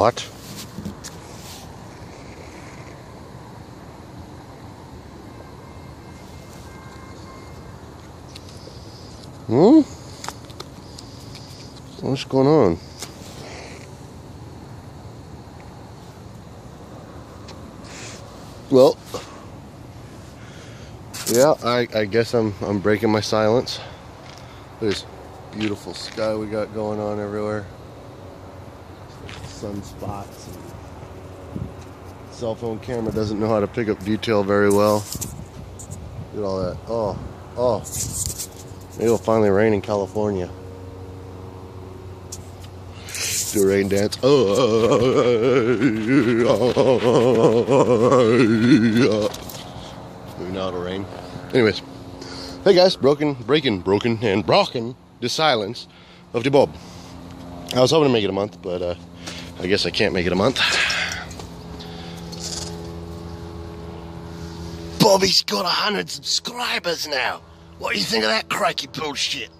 What? Hmm? What's going on? Well, yeah, I, I guess I'm I'm breaking my silence. There's beautiful sky we got going on everywhere. Sunspots. Cell phone camera doesn't know how to pick up detail very well. Look at all that. Oh, oh. Maybe it'll finally rain in California. Do a rain dance. Oh, maybe now it'll rain. Anyways, hey guys, broken, breaking, broken, and broken the silence of the Bob. I was hoping to make it a month, but uh, I guess I can't make it a month. Bobby's got a hundred subscribers now. What do you think of that crikey bullshit?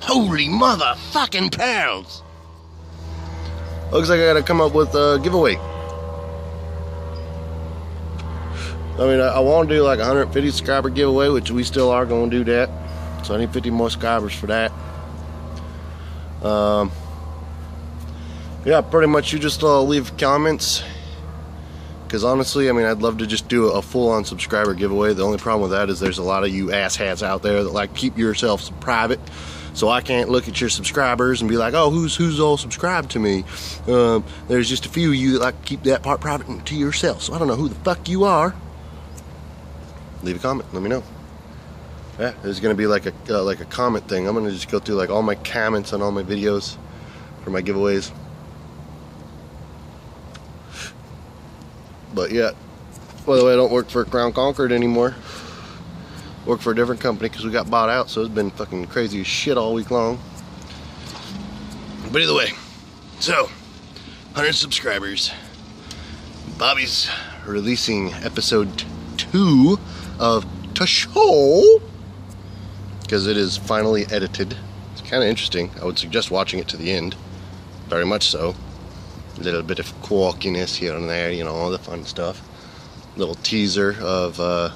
Holy motherfucking pounds! Looks like I gotta come up with a giveaway. I mean, I, I want to do like a 150 subscriber giveaway, which we still are going to do that. So I need 50 more subscribers for that. Um, yeah, pretty much you just uh, leave comments. Because honestly, I mean, I'd love to just do a full-on subscriber giveaway. The only problem with that is there's a lot of you asshats out there that like keep yourselves private. So I can't look at your subscribers and be like, oh, who's who's all subscribed to me? Um, there's just a few of you that like keep that part private to yourself. So I don't know who the fuck you are. Leave a comment. Let me know. Yeah, there's gonna be like a uh, like a comment thing. I'm gonna just go through like all my comments on all my videos for my giveaways. But yeah, by the way, I don't work for Crown Concord anymore. Work for a different company because we got bought out, so it's been fucking crazy as shit all week long. But either way, so 100 subscribers. Bobby's releasing episode two of the show because it is finally edited. It's kind of interesting. I would suggest watching it to the end, very much so. A little bit of quirkiness here and there, you know, all the fun stuff. Little teaser of uh,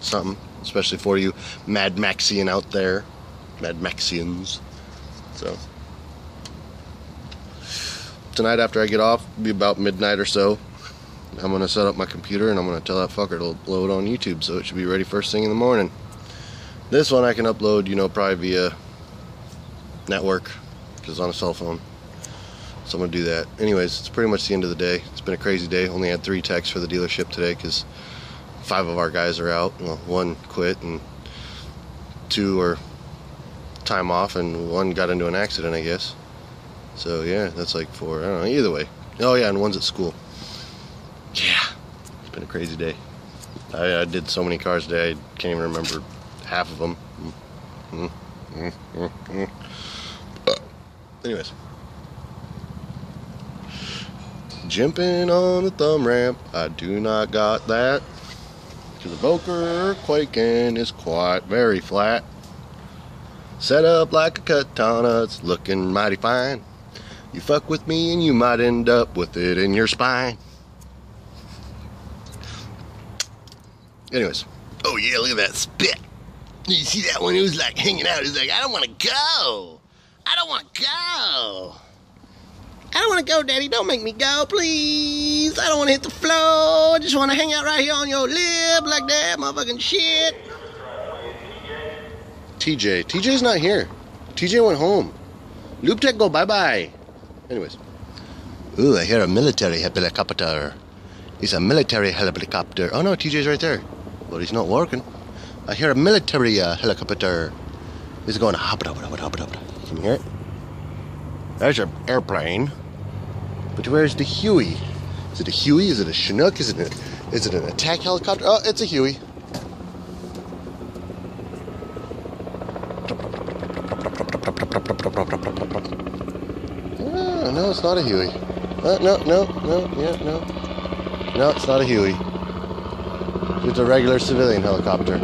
something, especially for you Mad Maxian out there, Mad Maxians. So tonight after I get off, be about midnight or so. I'm gonna set up my computer and I'm gonna tell that fucker to load on YouTube, so it should be ready first thing in the morning. This one I can upload, you know, probably via network, because on a cell phone. So I'm gonna do that. Anyways, it's pretty much the end of the day. It's been a crazy day. Only had three techs for the dealership today because five of our guys are out. Well, one quit and two are time off, and one got into an accident, I guess. So yeah, that's like four. I don't know. Either way. Oh yeah, and one's at school. Yeah, it's been a crazy day. I, I did so many cars today. I can't even remember half of them. Mm, mm, mm, mm. Uh, anyways. Jumping on the thumb ramp, I do not got that. Because the Boker Kwaiken is quite very flat. Set up like a katana, it's looking mighty fine. You fuck with me and you might end up with it in your spine. Anyways. Oh yeah, look at that spit. You see that one? It was like hanging out. He's like, I don't want to go. I don't want to go. I don't want to go, Daddy. Don't make me go, please. I don't want to hit the floor. I just want to hang out right here on your lip like that, motherfucking shit. TJ. TJ's not here. TJ went home. Lube Tech go bye-bye. Anyways. Ooh, I hear a military helicopter. He's a military helicopter. Oh no, TJ's right there. But he's not working. I hear a military uh, helicopter. He's going hop it, hop it, hop it, hop it, hop it. Can you hear it? There's your airplane. But where's the Huey? Is it a Huey? Is it a Chinook? Is it a, is it an attack helicopter? Oh, it's a Huey. Oh, no, it's not a Huey. Uh, no, no, no, yeah, no. No, it's not a Huey. It's a regular civilian helicopter.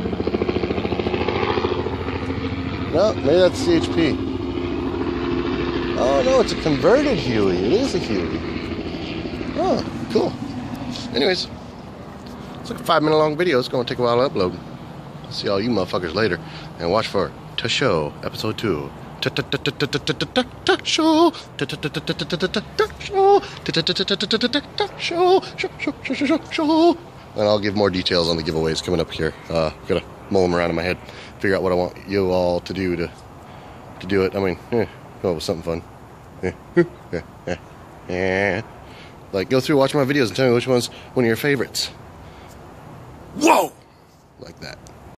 No, maybe that's CHP. Oh no, it's a converted Huey. It is a Huey. Oh, cool. Anyways, it's like a five minute long video. It's going to take a while to upload. See all you motherfuckers later. And watch for To Show, Episode 2. Show. Show. Show. And I'll give more details on the giveaways coming up here. Uh, gotta mull them around in my head, figure out what I want you all to do to to do it. I mean, eh, come up with something fun. Like, go through, watch my videos, and tell me which one's one of your favorites. Whoa! Like that.